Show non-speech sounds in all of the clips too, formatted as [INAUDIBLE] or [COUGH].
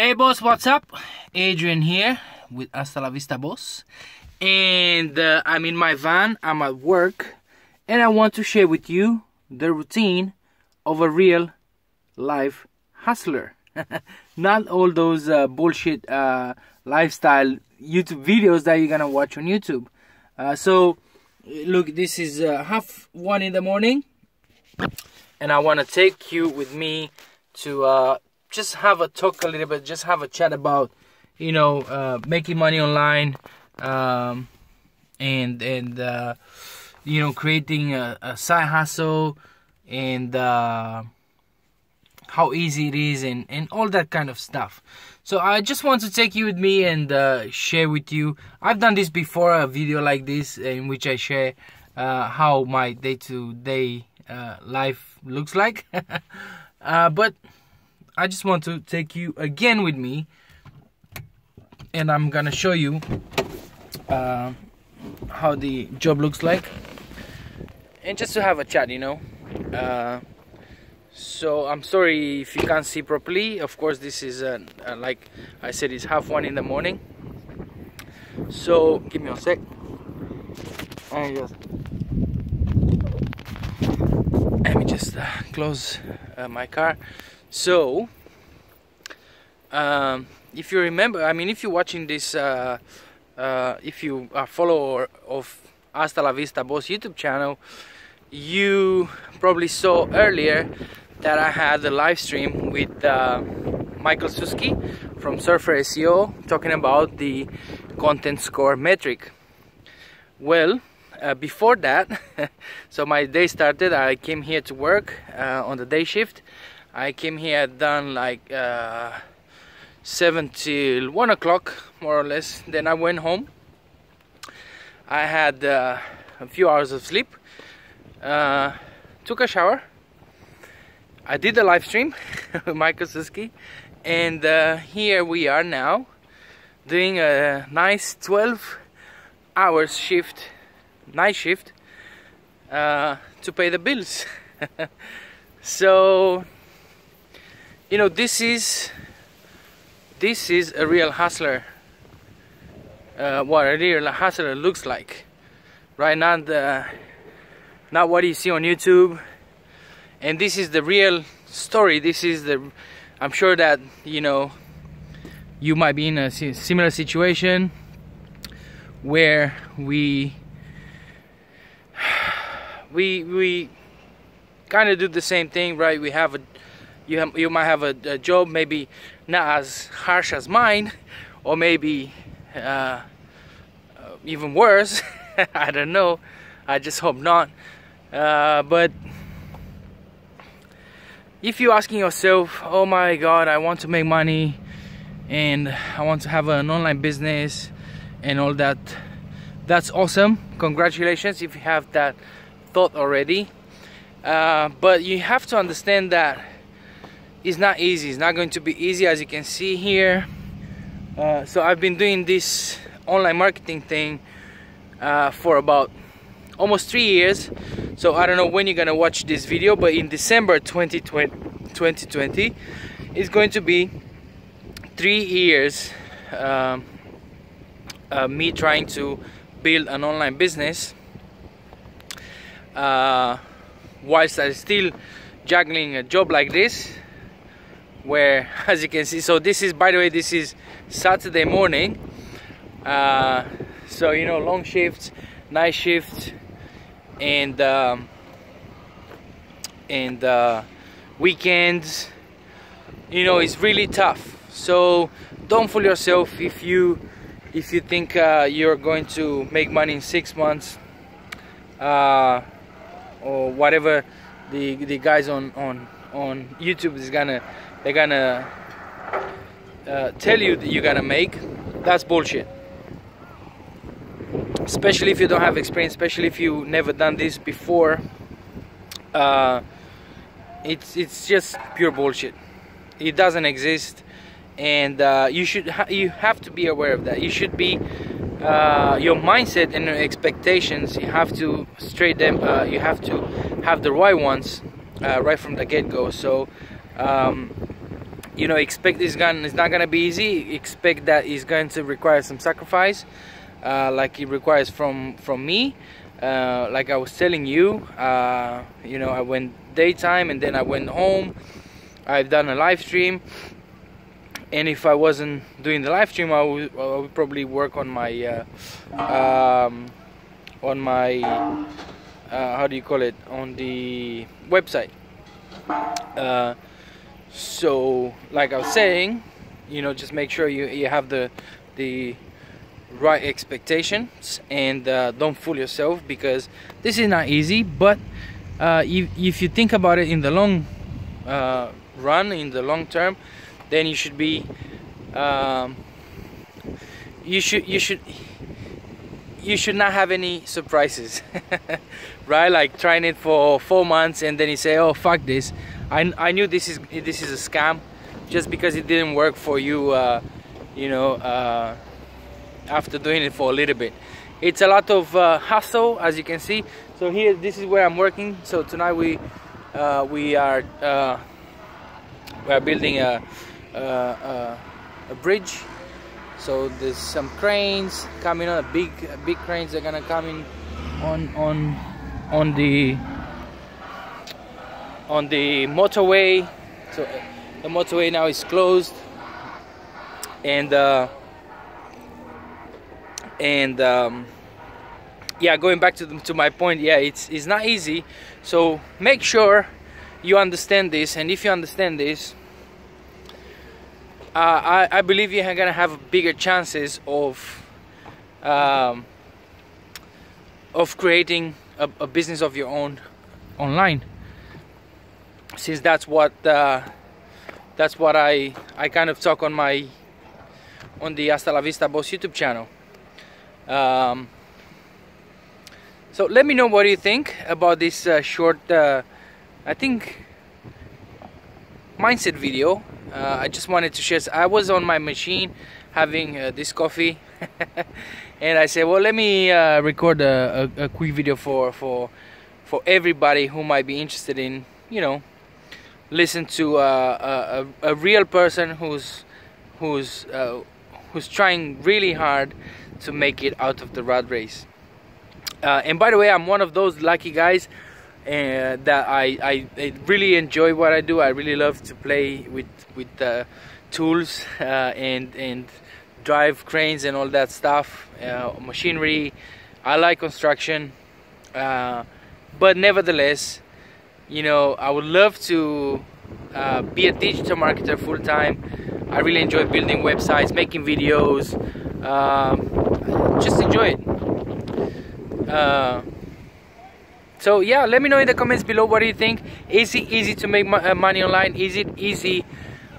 Hey boss, what's up? Adrian here with Hasta La Vista Boss. And uh, I'm in my van, I'm at work, and I want to share with you the routine of a real life hustler. [LAUGHS] Not all those uh, bullshit uh, lifestyle YouTube videos that you're gonna watch on YouTube. Uh, so, look, this is uh, half one in the morning, and I want to take you with me to uh, just have a talk a little bit, just have a chat about, you know, uh, making money online, um, and and uh, you know, creating a, a side hustle, and uh, how easy it is, and and all that kind of stuff. So I just want to take you with me and uh, share with you. I've done this before, a video like this, in which I share uh, how my day-to-day uh, life looks like. [LAUGHS] But I just want to take you again with me and I'm gonna show you uh, how the job looks like. And just to have a chat you know? Uh, so I'm sorry if you can't see properly. Of course this is uh, uh like I said it's half one in the morning. So give me a sec. I let me just uh, close uh, my car so um, if you remember i mean if you're watching this uh, uh, if you are follower of hasta la vista boss youtube channel you probably saw earlier that i had a live stream with uh, michael suski from surfer seo talking about the content score metric. Well uh, before that [LAUGHS] so my day started. I came here to work uh, on the day shift I came here done like uh, 7 till 1 o'clock more or less. Then I went home. I had uh, a few hours of sleep. Uh, took a shower. I did a live stream [LAUGHS] with Michael Suski and uh, here we are now doing a nice 12 hours shift night shift uh, to pay the bills. [LAUGHS] So you know this is this is a real hustler uh, what a real hustler looks like. Right not the not what you see on YouTube. And this is the real story. This is the I'm sure that you know you might be in a similar situation where we [SIGHS] we we kind of do the same thing, right? We have a you have, you might have a, a job maybe not as harsh as mine, or maybe uh, even worse. [LAUGHS] I don't know. I just hope not. Uh, but if you're asking yourself, "Oh my God, I want to make money, and I want to have an online business, and all that," that's awesome. Congratulations if you have that thought already uh, but you have to understand that it's not easy. It's not going to be easy as you can see here. Uh, so I've been doing this online marketing thing uh, for about almost three years. So I don't know when you're gonna watch this video but in December 2020, 2020 it's going to be three years um, uh, me trying to build an online business uh, whilst I'm still juggling a job like this where [LAUGHS] as you can see so this is by the way this is Saturday morning. Uh, so you know long shifts night shifts and um, and uh, weekends. You know it's really tough. So don't fool yourself if you if you think uh, you're going to make money in six months uh, or whatever the the guys on on on YouTube is gonna they're gonna uh, tell you that you're gonna make. That's bullshit. Especially if you don't have experience especially if you never done this before. Uh, it's it's just pure bullshit. It doesn't exist. And uh, you should ha you have to be aware of that. You should be uh, your mindset and your expectations you have to straight them uh, you have to have the right ones uh, right from the get-go. So um, you know expect this gun it's not gonna be easy. Expect that it's going to require some sacrifice uh, like it requires from from me. Uh, like I was telling you uh, you know I went daytime and then I went home. I've done a live stream. And if I wasn't doing the live stream I would, I would probably work on my uh, um, on my uh, how do you call it? On the website. Uh, so like I was saying you know just make sure you, you have the the right expectations and uh, don't fool yourself because this is not easy but uh, if, if you think about it in the long uh, run in the long term then you should be um, you should you should you should not have any surprises [LAUGHS] right? Like trying it for four months and then you say oh fuck this I, I knew this is this is a scam just because it didn't work for you uh, you know uh, after doing it for a little bit. It's a lot of uh, hustle as you can see. So here this is where I'm working. So tonight we uh, we are uh, we are building a, a, a bridge. So there's some cranes coming on big big cranes are gonna come in on on on the on the motorway. So the motorway now is closed. And uh, and um, yeah going back to the, to my point yeah it's it's not easy. So make sure you understand this. And if you understand this uh, I, I believe you're gonna have bigger chances of um, of creating a, a, business of your own online since that's what uh, that's what I I kind of talk on my on the Hasta La Vista Boss YouTube channel. Um, so let me know what you think about this uh, short uh, I think mindset video. Uh, I just wanted to share I was on my machine having uh, this coffee [LAUGHS] and I said well let me uh, record a, a, a, quick video for for for everybody who might be interested in you know listen to uh, a, a, real person who's who's uh, who's trying really hard to make it out of the rat race uh, and by the way I'm one of those lucky guys and that I, I, I, really enjoy what I do. I really love to play with with the tools uh, and and drive cranes and all that stuff, uh, machinery. I like construction, uh, but nevertheless, you know, I would love to uh, be a digital marketer full time. I really enjoy building websites, making videos. Um, just enjoy it. Uh, so yeah let me know in the comments below what do you think is it easy to make uh, money online is it easy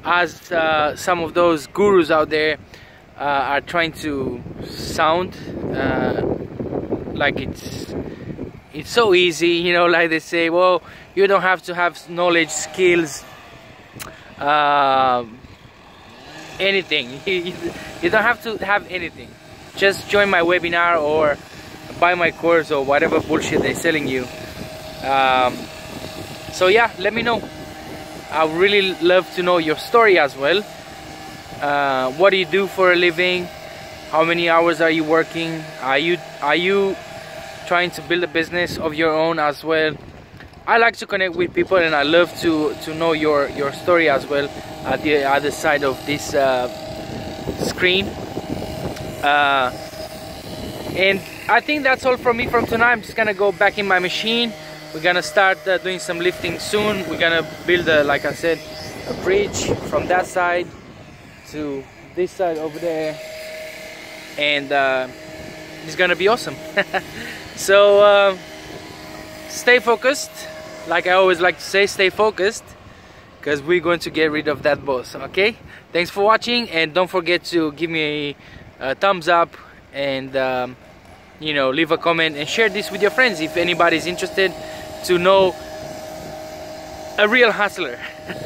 as uh, some of those gurus out there uh, are trying to sound uh, like it's it's so easy you know like they say well you don't have to have knowledge skills um, anything. [LAUGHS] You don't have to have anything. Just join my webinar or buy my course or whatever bullshit they're selling you. Um, so yeah let me know. I would really love to know your story as well. Uh, what do you do for a living? How many hours are you working? Are you are you trying to build a business of your own as well. I like to connect with people and I love to to know your your story as well at the other side of this uh, screen. Uh, and I think that's all from me from tonight. I'm just gonna go back in my machine. We're gonna start uh, doing some lifting soon. We're gonna build a, like I said a bridge from that side to this side over there. And uh, it's gonna be awesome [LAUGHS] so uh, stay focused. Like I always like to say stay focused because we're going to get rid of that boss okay? Thanks for watching and don't forget to give me a, thumbs up and um, you know leave a comment and share this with your friends if anybody's interested to know a real hustler. [LAUGHS]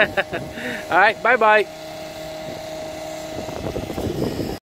All right bye bye